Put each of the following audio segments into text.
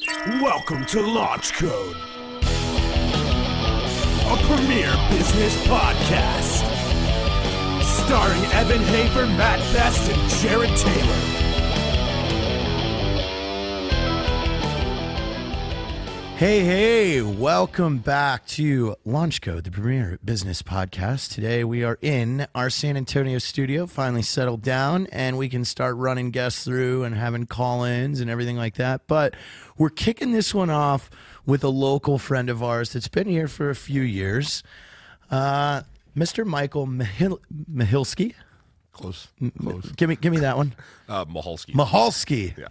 Welcome to Launch Code, a premier business podcast. Starring Evan Hafer, Matt Best, and Jarred Taylor. Hey, hey, welcome back to Launch Code, the premier business podcast. Today we are in our San Antonio studio, finally settled down, and we can start running guests through and having call ins and everything like that. But we're kicking this one off with a local friend of ours that's been here for a few years, uh, Mr. Michael Mihil- Mihilski. Close. Close. Give me, give me that one. Uh, Mihalski. Mihalski. yeah.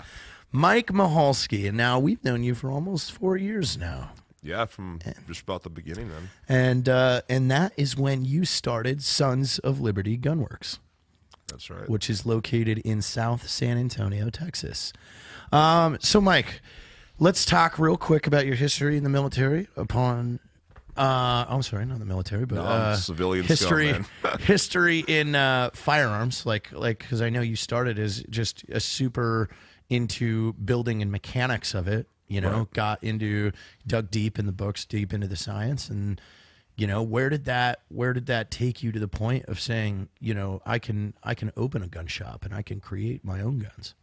Mike Mihalski. And now we've known you for almost four years now. Yeah, from just about the beginning then. and uh, and that is when you started Sons of Liberty Gunworks, That's right. which is located in South San Antonio, Texas. Um, so, Mike, let's talk real quick about your history in the military. Upon, uh, I'm sorry, not the military, but No, I'm uh, civilian history, man. history in uh, firearms. Like, like because I know you started as just a super into building and mechanics of it. You know, Right. got into dug deep in the books, deep into the science, and you know where did that where did that take you to the point of saying you know i can i can open a gun shop and i can create my own guns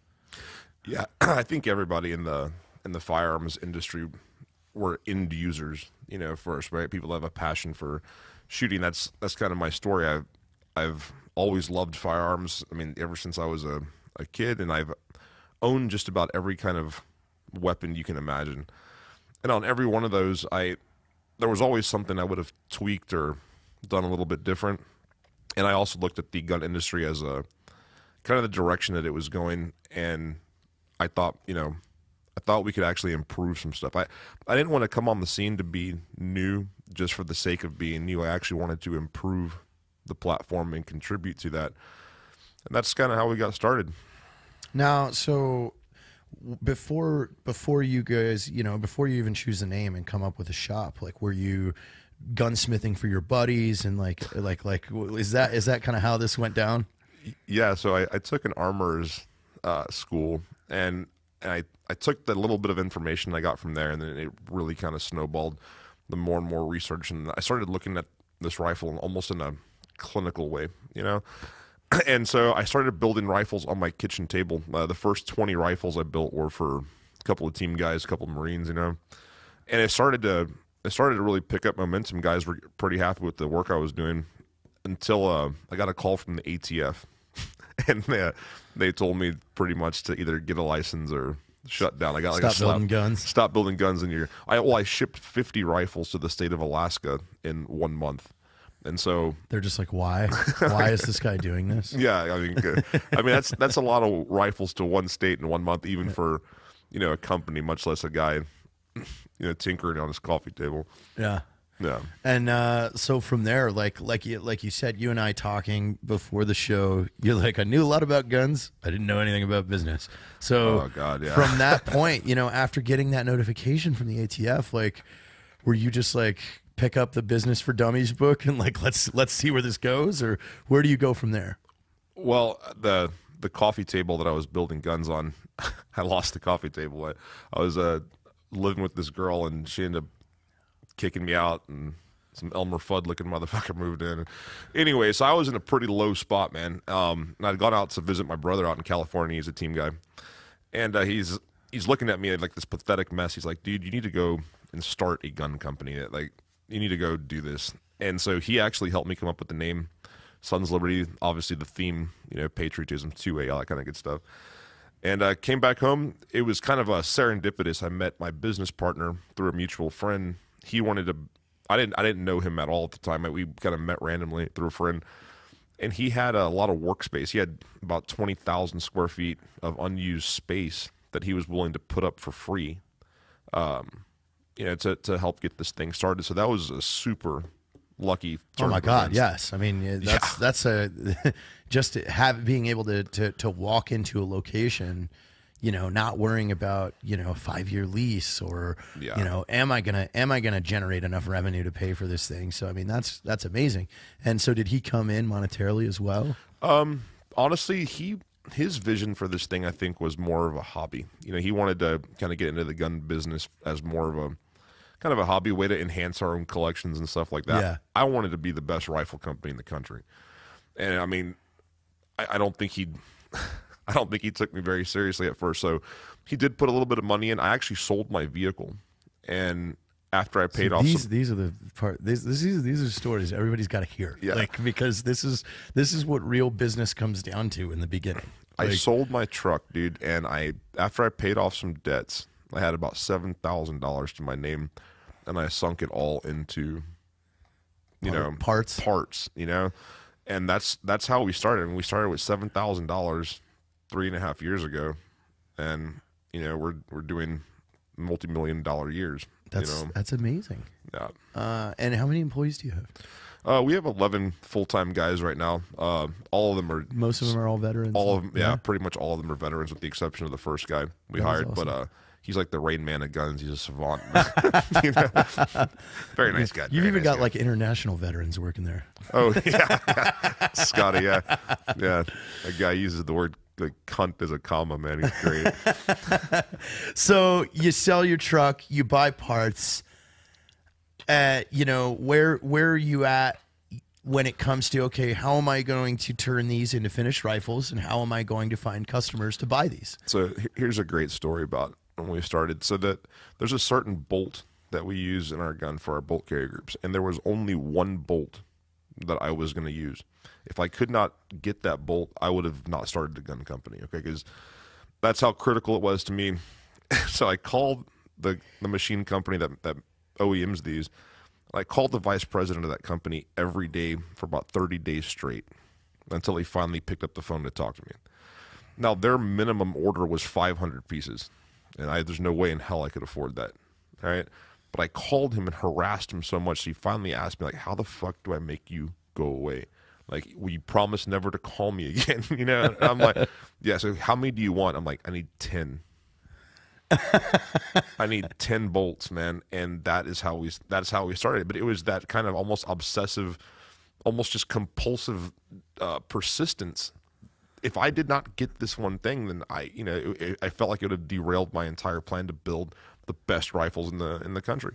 Yeah, I think everybody in the in the firearms industry were end users, you know, first, right? People have a passion for shooting. That's that's kind of my story. I've I've always loved firearms. I mean, ever since I was a, a kid, and I've owned just about every kind of weapon you can imagine. And on every one of those, I there was always something I would have tweaked or done a little bit different. And I also looked at the gun industry as a kind of the direction that it was going and I thought, you know, I thought we could actually improve some stuff. I I didn't want to come on the scene to be new just for the sake of being new. I actually wanted to improve the platform and contribute to that. And that's kind of how we got started. now so before before you guys you know before you even choose a name and come up with a shop like were you gunsmithing for your buddies and like like like is that is that kind of how this went down Yeah, so I, I took an armorer's uh, school, and, and I, I took the little bit of information I got from there, and then it really kind of snowballed. The more and more research, and I started looking at this rifle almost in a clinical way, you know. And so I started building rifles on my kitchen table. Uh, the first twenty rifles I built were for a couple of team guys, a couple of Marines, you know. And it started to it started to really pick up momentum. Guys were pretty happy with the work I was doing until uh, I got a call from the ATF, and uh, they told me pretty much to either get a license or shut down. I got like Stop a slap- building guns. Stop building guns in your. I well, I shipped fifty rifles to the state of Alaska in one month, and so they're just like why why is this guy doing this yeah, I mean. I mean that's that's a lot of rifles to one state in one month, even for you know a company, much less a guy, you know, tinkering on his coffee table. yeah Yeah. And uh, so from there, like like you like you said, you and I talking before the show, you're like, I knew a lot about guns. I didn't know anything about business. So Oh, God, yeah. from that point, you know, after getting that notification from the ATF, like, were you just like pick up the Business for Dummies book and like let's let's see where this goes, or where do you go from there? Well, the the coffee table that I was building guns on, I lost the coffee table. I, I was uh, living with this girl, and she ended up kicking me out, and some Elmer Fudd looking motherfucker moved in. Anyway, so I was in a pretty low spot, man. Um, and I'd gone out to visit my brother out in California. He's a team guy, and uh, he's he's looking at me like this pathetic mess. He's like, "Dude, you need to go and start a gun company. Like, you need to go do this." And so he actually helped me come up with the name Sons Liberty. Obviously, the theme, you know, patriotism, two A, all that kind of good stuff. And I came back home. It was kind of a serendipitous. I met my business partner through a mutual friend. He wanted to. I didn't. I didn't know him at all at the time. We kind of met randomly through a friend, and he had a lot of workspace. He had about twenty thousand square feet of unused space that he was willing to put up for free, um, you know, to to help get this thing started. So that was a super lucky. Oh my God! Yes, I mean yeah, that's that's a just to have being able to, to to walk into a location, you know, not worrying about you know a five year lease or Yeah. you know, am I gonna am I gonna generate enough revenue to pay for this thing? So I mean that's that's amazing. And so did he come in monetarily as well? Um, honestly, he his vision for this thing, I think, was more of a hobby. You know, he wanted to kind of get into the gun business as more of a kind of a hobby way to enhance our own collections and stuff like that. Yeah. I wanted to be the best rifle company in the country, and I mean, I, I don't think he, I don't think he took me very seriously at first. So he did put a little bit of money in. I actually sold my vehicle, and after I paid off these some, these are the part these these these are stories everybody's got to hear. Yeah. Like because this is this is what real business comes down to in the beginning. I sold my truck, dude, and I after I paid off some debts, I had about seven thousand dollars to my name, and I sunk it all into, you know, parts. parts, you know, and that's that's how we started. And we started with seven thousand dollars three and a half years ago, and you know we're we're doing multi million dollar years. that's you know, that's amazing. yeah. Uh, and how many employees do you have? Uh, we have eleven full time guys right now. Uh, all of them are Most of them are all veterans. all of them, yeah, pretty much all of them are veterans, with the exception of the first guy we That hired. But awesome. uh, he's like the Rain Man of guns. He's a savant. You know? Very nice guy. You've even nice got guy. like international veterans working there. oh yeah, yeah. Scotty, yeah, yeah. That guy uses the word like cunt as a comma. Man, he's great. So you sell your truck, you buy parts. Uh, you know where where are you at when it comes to okay, how am I going to turn these into finished rifles, and how am I going to find customers to buy these? So here's a great story about when we started. So that there's a certain bolt that we use in our gun for our bolt carrier groups, and there was only one bolt that I was going to use. If I could not get that bolt, I would have not started the gun company. Okay, because that's how critical it was to me. so I called the the machine company that that OEMs these. I called the vice president of that company every day for about 30 days straight until he finally picked up the phone to talk to me. Now their minimum order was 500 pieces, and I there's no way in hell I could afford that. All right, but I called him and harassed him so much. He finally asked me like, "How the fuck do I make you go away? Like, will you promise never to call me again?" you know? And I'm like, "Yeah." So how many do you want? I'm like, "I need 10." I need 10 bolts, man, and that is how we that's how we started. But it was that kind of almost obsessive, almost just compulsive uh, persistence if I did not get this one thing, then I, you know, it, it- I felt like it would have derailed my entire plan to build the best rifles in the in the country,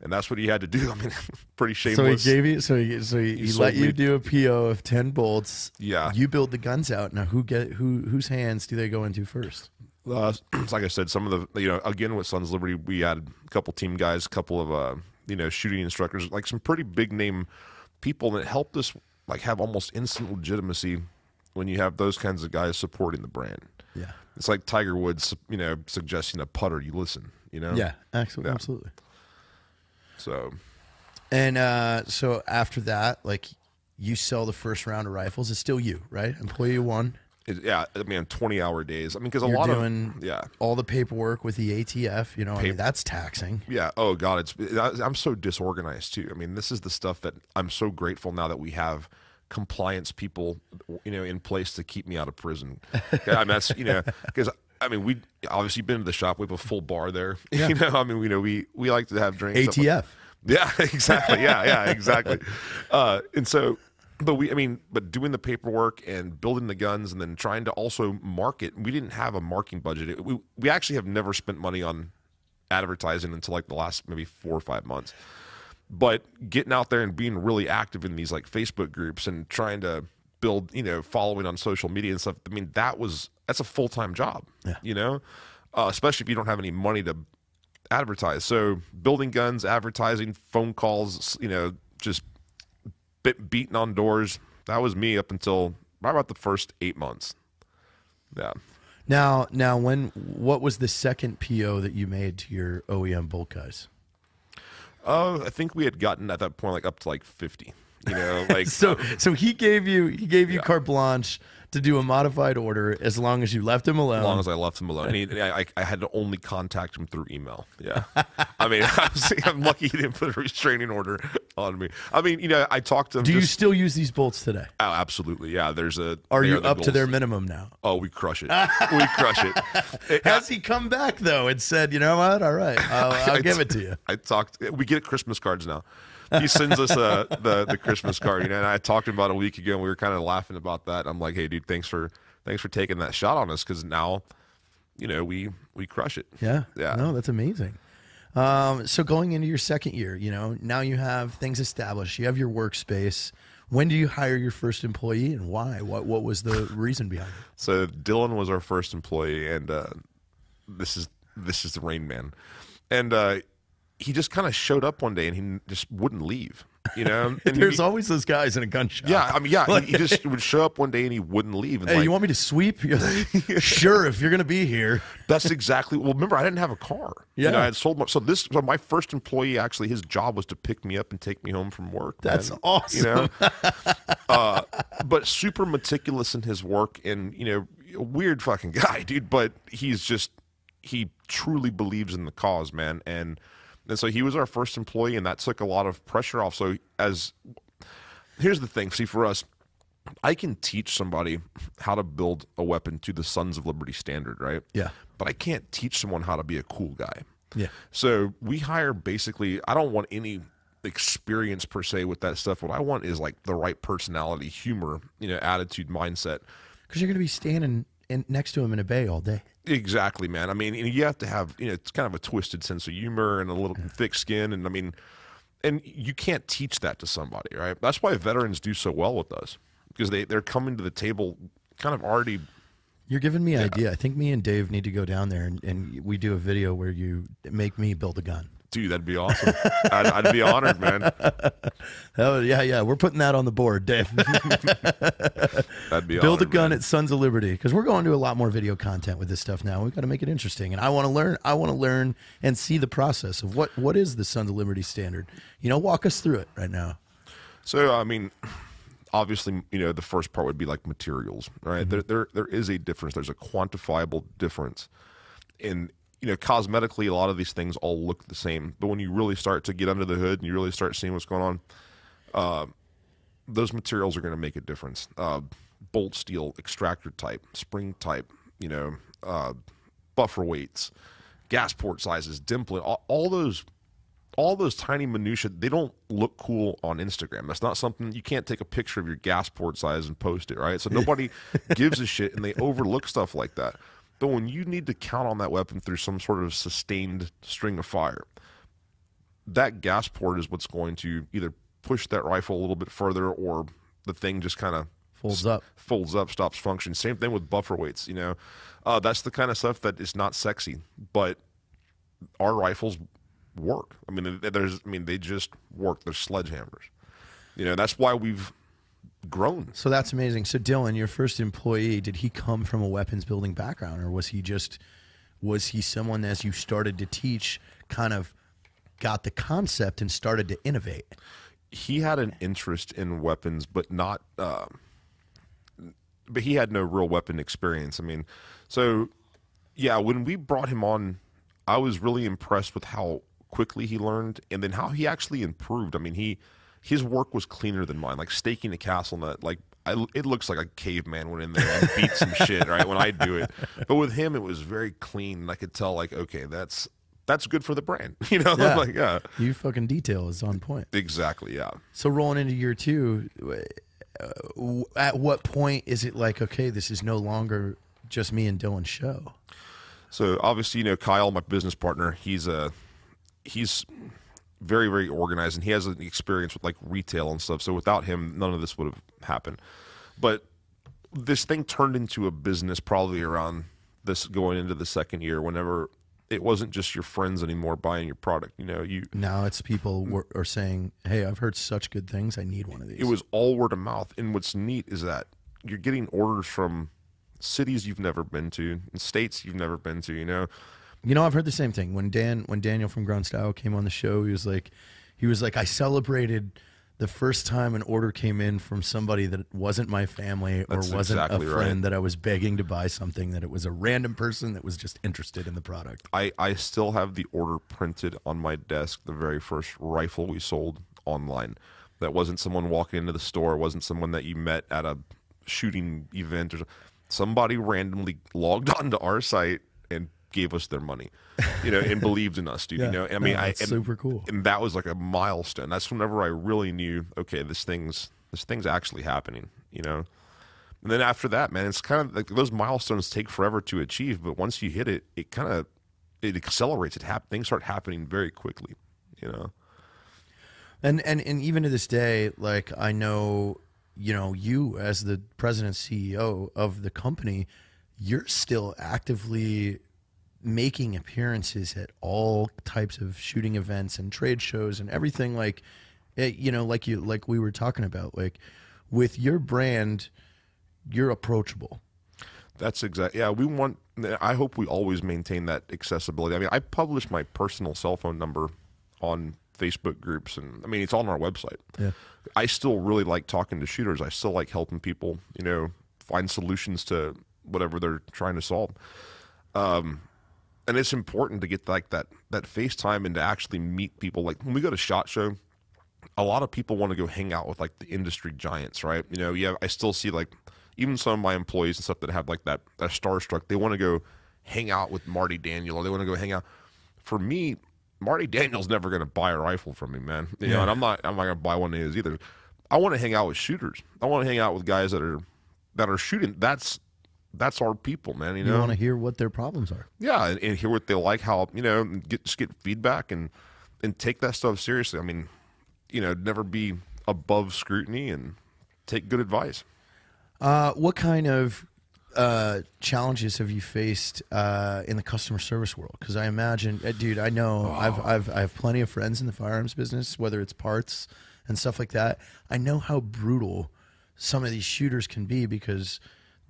and that's what he had to do. I mean, pretty So he shameless. gave you so he, so he, he sold let you me- do a PO of ten bolts. Yeah. you build the guns out. Now who get who whose hands do they go into first? uh, like I said, some of the, you know, again with Sons of Liberty, we had a couple team guys, a couple of, uh, you know, shooting instructors, like some pretty big name people that helped us like have almost instant legitimacy when you have those kinds of guys supporting the brand. Yeah, It's like Tiger Woods, you know, suggesting a putter, you listen, you know? yeah, absolutely, Yeah. absolutely. So And uh, so after that, like you sell the first round of rifles. It's still you, right? Employee one. It, yeah, I mean, twenty hour days. I mean, because a You're lot doing of yeah, all the paperwork with the ATF. You know, I mean, that's taxing. yeah. Oh God, it's I'm so disorganized too. I mean, this is the stuff that I'm so grateful now that we have compliance people, you know, in place to keep me out of prison. I mean, that's you know, because I mean, we obviously been to the shop. We have a full bar there. Yeah. You know, I mean, you know, we we like to have drinks. stuff like- ATF. Yeah, exactly. Yeah, yeah, exactly. Uh, and so, but we, I mean, but doing the paperwork and building the guns and then trying to also market, we didn't have a marketing budget. It- we, we actually have never spent money on advertising until like the last maybe four or five months. But getting out there and being really active in these like Facebook groups and trying to build, you know, following on social media and stuff. I mean, that was that's a full time job. Yeah. You know, uh, especially if you don't have any money to advertise. So building guns, advertising, phone calls, you know, just bit, beating on doors. That was me up until right about the first eight months. Yeah. Now, now, when what was the second PO that you made to your OEM bulk guys? Oh, I think we had gotten at that point like up to like fifty. You know, like So, so he gave you he gave you carte blanche to do a modified order as long as you left him alone. as long as I left him alone. And he, I, I had to only contact him through email. Yeah. I mean, I I'm lucky he didn't put a restraining order on me. I mean, you know, I talked to him. do you still use these bolts today? oh, absolutely. Yeah. There's a. Are you the up to their minimum now? Oh, we crush it. we crush it. Has he come back though and said, you know what? All right, I'll, I'll I give it to you. I talked. We get Christmas cards now. He sends us uh, the the Christmas card, you know. And I talked to him about a week ago, and we were kind of laughing about that. I'm like, hey, dude, thanks for thanks for taking that shot on us because now, you know, we we crush it. Yeah. Yeah. No, that's amazing. Um, so going into your second year, you know, now you have things established. You have your workspace. When do you hire your first employee and why? What what was the reason behind it? So Dylan was our first employee, and uh, this is this is the Rain Man, and uh, he just kind of showed up one day and he just wouldn't leave. You know, and There's he- always those guys in a gun shop. yeah, I mean, yeah, he, he just would show up one day and he wouldn't leave. And Hey, like, you want me to sweep? Like, sure, if you're gonna be here. That's exactly. Well, remember, I didn't have a car. You know, Yeah. I had sold my. So this, so my first employee actually, his job was to pick me up and take me home from work. That's man. awesome. You know, uh, but super meticulous in his work, and you know, a weird fucking guy, dude. But he's just he truly believes in the cause, man, and and so he was our first employee, and that took a lot of pressure off. So as here's the thing, see, for us, I can teach somebody how to build a weapon to the Sons of Liberty standard, right? Yeah. But I can't teach someone how to be a cool guy. Yeah. So we hire basically, I don't want any experience per se with that stuff. What I want is like the right personality, humor, you know, attitude, mindset. Because you're gonna be standing in, next to him in a bay all day. Exactly, man. I mean, and you have to have, you know, it's kind of a twisted sense of humor and a little thick skin. And I mean, and you can't teach that to somebody, right? That's why veterans do so well with us because they, they're coming to the table kind of already You're giving me an idea. I think me and Dave need to go down there and, and we do a video where you make me build a gun. Dude, that'd be awesome. I'd, I'd be honored, man. Oh yeah, yeah. We're putting that on the board, Dave. That'd be build a gun man. at Sons of Liberty because we're going to a lot more video content with this stuff now. We've got to make it interesting, and I want to learn. I want to learn and see the process of what what is the Sons of Liberty standard. You know, walk us through it right now. So, I mean, obviously, you know, the first part would be like materials, right? Mm-hmm. There, there, there is a difference. There's a quantifiable difference, and you know, cosmetically, a lot of these things all look the same. But when you really start to get under the hood and you really start seeing what's going on, uh, those materials are going to make a difference. Uh, bolt steel, extractor type, spring type, you know, uh, buffer weights, gas port sizes, dimpling, all, all those all those tiny minutia they don't look cool on instagram that's not something you can't take a picture of your gas port size and post it right so nobody gives a shit and they overlook stuff like that but when you need to count on that weapon through some sort of sustained string of fire that gas port is what's going to either push that rifle a little bit further or the thing just kind of Folds up. folds up, stops function. Same thing with buffer weights. You know, uh, that's the kind of stuff that is not sexy, but our rifles work. I mean, there's, I mean, they just work. They're sledgehammers. You know, that's why we've grown. So that's amazing. So Dylan, your first employee, did he come from a weapons building background, or was he just was he someone as you started to teach, kind of got the concept and started to innovate? He had an interest in weapons, but not. Uh, but he had no real weapon experience. I mean, so yeah, when we brought him on, I was really impressed with how quickly he learned, and then how he actually improved. I mean, he his work was cleaner than mine. Like staking a castle nut, like I, it looks like a caveman went in there and beat some shit right when I do it. But with him, it was very clean. And I could tell, like, okay, that's that's good for the brand. You know, Yeah. like yeah, You fucking detail is on point. exactly, yeah. So rolling into year two, uh, at what point is it like, okay, this is no longer just me and Dylan's show? So obviously, you know, Kyle, my business partner, he's a he's very very organized and he has an experience with like retail and stuff. So without him, none of this would have happened. But this thing turned into a business probably around this going into the second year whenever it wasn't just your friends anymore buying your product. You know, you Now it's people were, are saying, "Hey, I've heard such good things. I need one of these." it was all word of mouth. And what's neat is that you're getting orders from cities you've never been to, and states you've never been to. You know, You know, I've heard the same thing. When Dan, when Daniel from Grunt Style came on the show, he was like, he was like, I celebrated the first time an order came in from somebody that wasn't my family or That's wasn't exactly a right. friend that I was begging to buy something. That it was a random person that was just interested in the product. I, I still have the order printed on my desk, the very first rifle we sold online. That wasn't someone walking into the store, wasn't someone that you met at a shooting event or so- somebody randomly logged onto our site gave us their money. You know, and believed in us, dude. Yeah. You know, I mean I and, super cool. And that was like a milestone. That's whenever I really knew, okay, this thing's this thing's actually happening, you know. And then after that, man, it's kind of like those milestones take forever to achieve, but once you hit it, it kind of it accelerates. It hap- things start happening very quickly. You know. And and and even to this day, like I know, you know, you as the president CEO of the company, you're still actively making appearances at all types of shooting events and trade shows and everything like you know like you like we were talking about like with your brand you're approachable That's exactly. Yeah, we want. I hope we always maintain that accessibility. I mean, I publish my personal cell phone number on Facebook groups, and I mean, it's on our website. Yeah. I still really like talking to shooters. I still like helping people. You know, find solutions to whatever they're trying to solve. Um, and it's important to get like that that FaceTime and to actually meet people. Like when we go to Shot Show, a lot of people want to go hang out with like the industry giants, right? You know, yeah, I still see like even some of my employees and stuff that have like that that starstruck. They want to go hang out with Marty Daniel, or they want to go hang out. For me, Marty Daniel's never going to buy a rifle from me, man. You know, Yeah. and I'm not I'm not going to buy one of his either. I want to hang out with shooters. I want to hang out with guys that are that are shooting. That's that's our people, man. You you know, want to hear what their problems are yeah, and, and hear what they like, how you know, get just get feedback and and take that stuff seriously. I mean, you know, never be above scrutiny and take good advice. Uh, what kind of uh, challenges have you faced uh, in the customer service world? Because I imagine, uh, dude, I know I've, I've I have plenty of friends in the firearms business, whether it's parts and stuff like that. I know how brutal some of these shooters can be because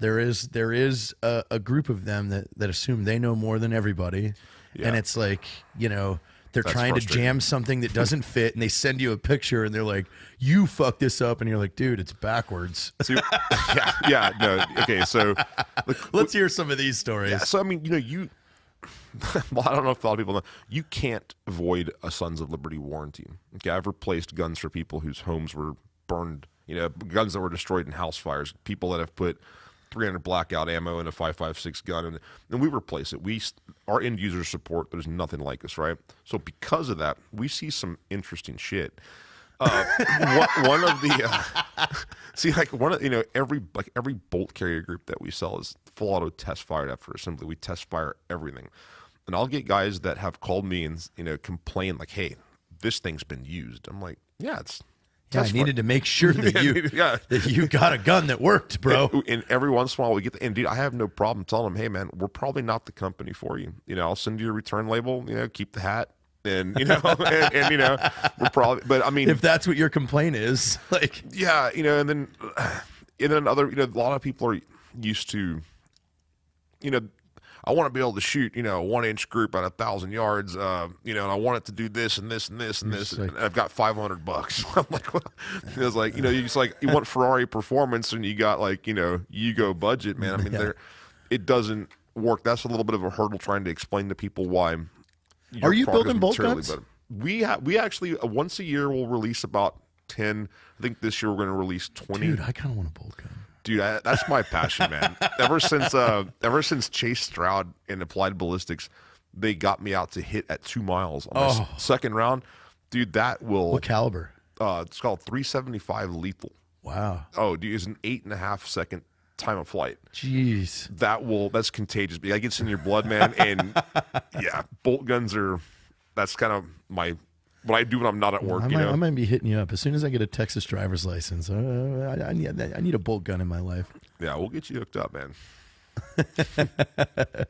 there is there is a, a group of them that that assume they know more than everybody, Yeah. and it's like you know. They're That's trying to jam something that doesn't fit, and they send you a picture, and they're like, "You fucked this up," and you're like, "Dude, it's backwards." So, yeah, yeah, no, okay. So, look, Let's hear some of these stories. yeah, so I mean, you know, you. well, I don't know if a lot of people know. You can't avoid a Sons of Liberty warranty. Okay, I've replaced guns for people whose homes were burned. You know, guns that were destroyed in house fires. People that have put 300 blackout ammo in a 5.56 gun, and and we replace it. We our end user support. There's nothing like us, right? So because of that, we see some interesting shit. Uh, one, one of the uh, see like one of you know every like every bolt carrier group that we sell is full auto test fired after assembly. We test fire everything, and I'll get guys that have called me and you know complain like, "Hey, this thing's been used." I'm like, "Yeah, it's." Yeah, I needed to make sure that you Yeah. that you got a gun that worked, bro. And, and every once in a while, we get the, and dude, I have no problem telling them, hey, man, we're probably not the company for you. You know, I'll send you a return label, you know, keep the hat. And, you know, and, and, you know, we're probably, but I mean, If that's what your complaint is, like, yeah, you know, and then, and then other, you know, a lot of people are used to, you know, I want to be able to shoot, you know, a one inch group at a thousand yards, uh, you know, and I want it to do this and this and this and this. like- and I've got 500 bucks. I'm like, well, it was like, you know, you just like, you want Ferrari performance and you got like, you know, you go budget, man. I mean, there, it doesn't work. That's a little bit of a hurdle trying to explain to people why. Are you building bolt guns? better. We ha- we actually uh, once a year we'll release about 10. I think this year we're going to release 20 dude, I kind of want a bolt gun. Dude, I, that's my passion, man. ever since uh, ever since Chase Stroud and Applied Ballistics, they got me out to hit at two miles on my Oh. second round. Dude, that will. What caliber? Uh, it's called 375 lethal. Wow, Oh, dude, it's an eight and a half second time of flight. jeez. That will. That's contagious. That gets in your blood, man. And yeah, bolt guns are. That's kind of my what I do when I'm not at work. I you might, know. I might be hitting you up as soon as I get a Texas driver's license. Uh, I, I need I need a bolt gun in my life. yeah, we'll get you hooked up, man.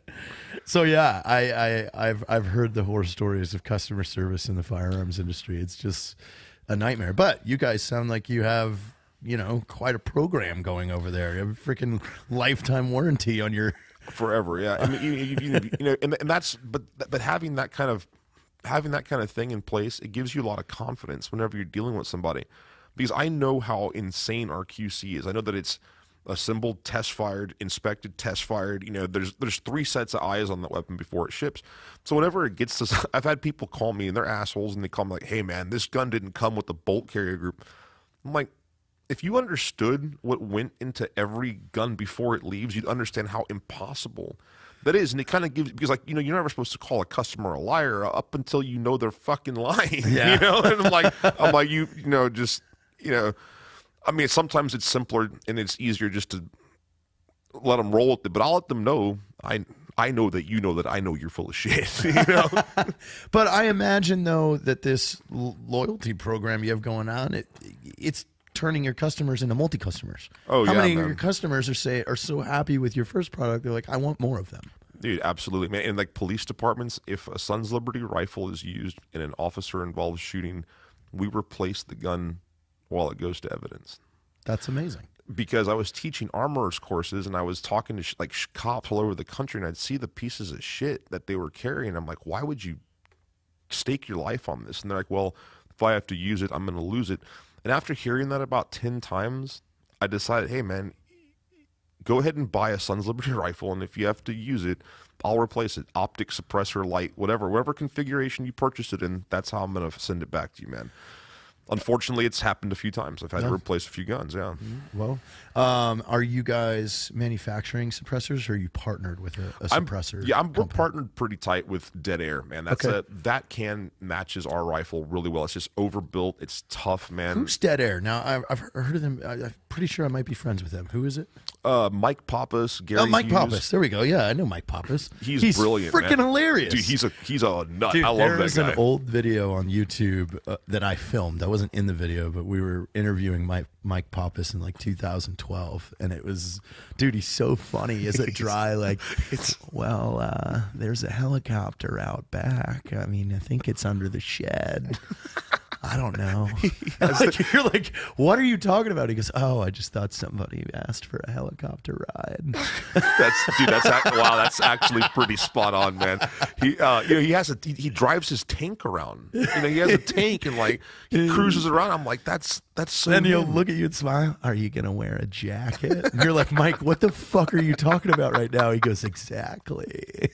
So yeah, I, I I've I've heard the horror stories of customer service in the firearms industry. It's just a nightmare. But you guys sound like you have you know quite a program going over there. You have a freaking lifetime warranty on your. forever yeah i mean you, you, you, you know and, and that's but but having that kind of having that kind of thing in place it gives you a lot of confidence whenever you're dealing with somebody. Because i know how insane our qc is. I know that it's assembled test fired inspected test fired. You know there's there's three sets of eyes on that weapon before it ships. So whenever it gets to i've had people call me and they're assholes and they call me like hey man this gun didn't come with the bolt carrier group. I'm like if you understood what went into every gun before it leaves, you'd understand how impossible that is. And it kind of gives because like you know you're never supposed to call a customer a liar up until you know they're fucking lying. Yeah. You know, and I'm like I'm like you you know just you know, I mean sometimes it's simpler and it's easier just to let them roll with it. But I'll let them know I I know that you know that I know you're full of shit. you know? But I imagine though that this loyalty program you have going on, it it's turning your customers into multi customers. Oh, How yeah, many man. of your customers are say are so happy with your first product? They're like, I want more of them. Dude, absolutely, man. In like police departments, if a Sons Liberty rifle is used in an officer-involved shooting, we replace the gun while it goes to evidence. That's amazing. Because I was teaching armorers courses and I was talking to sh- like sh- cops all over the country, and I'd see the pieces of shit that they were carrying. I'm like, why would you stake your life on this? And they're like, well, if I have to use it, I'm going to lose it. And after hearing that about 10 times, I decided, hey, man, go ahead and buy a Sons Liberty rifle, and if you have to use it, I'll replace it. Optic suppressor, light, whatever, whatever configuration you purchase it in, that's how I'm going to send it back to you, man. Unfortunately, it's happened a few times. I've had to replace a few guns. Yeah, Well, um, are you guys manufacturing suppressors, or are you partnered with a, a I'm suppressor? Yeah, I'm we're partnered pretty tight with Dead Air, man. That's Okay. a that can matches our rifle really well. It's just overbuilt. It's tough, man. Who's Dead Air? Now I've, I've heard of them. I, I'm pretty sure I might be friends with them. Who is it? Uh, Mike Pappas, Gary. oh, Mike Hughes. Pappas. There we go. Yeah, I know Mike Pappas. He's, he's brilliant, Freaking man. hilarious, dude. He's a he's a nut. Dude, I love that guy. an old video on YouTube uh, that I filmed. I wasn't in the video, but we were interviewing Mike Mike Pappas in like 2012, and it was, dude, he's so funny. Is it dry? Like, it's well, uh, there's a helicopter out back. I mean, I think it's under the shed. I don't know. like, you're like, what are you talking about? He goes, oh, I just thought somebody asked for a helicopter ride. That's dude. That's act- wow. That's actually pretty spot on, man. He, uh, you know, he has a he, he drives his tank around. You know, he has a tank and like he cruises around. I'm like, that's that's so. Then he'll look at you and smile. Are you gonna wear a jacket? And you're like, Mike, what the fuck are you talking about right now? He goes, exactly.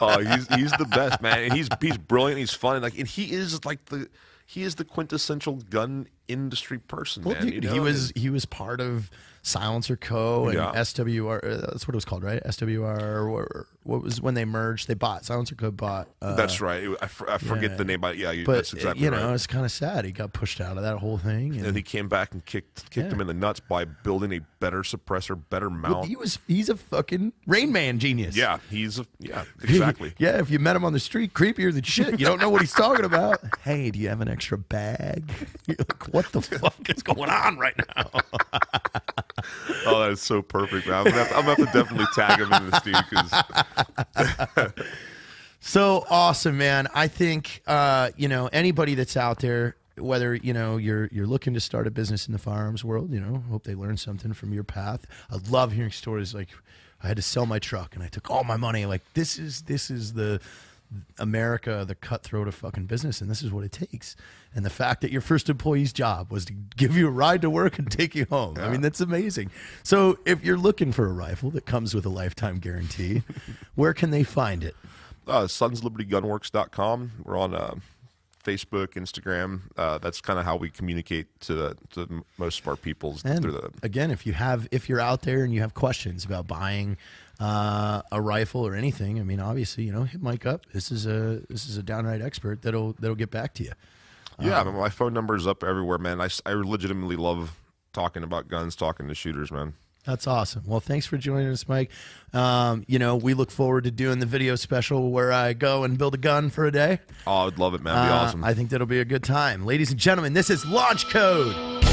Oh, he's he's the best, man. And he's he's brilliant. He's fun. Like, and he is like the he is the quintessential gun industry person, Well, man. dude, you know? he was he was part of Silencer Co. and Yeah. SWR. uh, That's what it was called, right? SWR. Or what was when they merged? They bought Silencer Co. Bought. Uh, That's right. I, f- I forget yeah. the name, but yeah, you, but that's exactly you right. know, it's kind of sad. He got pushed out of that whole thing. And, and he came back and kicked kicked Yeah. him in the nuts by building a better suppressor, better Well, mount. he was he's a fucking Rain Man genius. yeah, he's a yeah, exactly. yeah, if you met him on the street, creepier than shit. You don't know what he's talking about. hey, do you have an extra bag? Like, what the fuck is going on right now? Oh, that is so perfect, man. I'm gonna have, I'm gonna have to definitely tag him in this dude because So awesome, man. I think uh, you know anybody that's out there, whether you know you're you're looking to start a business in the firearms world, you know, hope they learn something from your path. I love hearing stories like I had to sell my truck and I took all my money. Like this is this is the America, the cutthroat of fucking business, and this is what it takes. And the fact that your first employee's job was to give you a ride to work and take you home. I mean, that's amazing. So if you're looking for a rifle that comes with a lifetime guarantee, where can they find it? uh, sunslibertygunworks.com. We're on uh, Facebook, Instagram. Uh, that's kind of how we communicate to the, to most of our people. And through the again, if you have, if you're out there and you have questions about buying uh, a rifle or anything, I mean, obviously, you know, hit Mike up. This is a this is a downright expert that'll that'll get back to you. Yeah, Um, my phone number is up everywhere, man. I, I legitimately love talking about guns, talking to shooters, man. That's awesome. Well, thanks for joining us, Mike. Um, you know, we look forward to doing the video special where I go and build a gun for a day. Oh, I would love it, man. It'd be Uh, awesome. I think that'll be a good time. Ladies and gentlemen, this is Launch Code.